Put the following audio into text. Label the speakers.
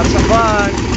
Speaker 1: Have some fun.